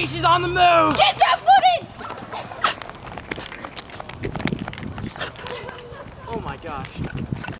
Jackie, she's on the move! Get that footage! Oh my gosh.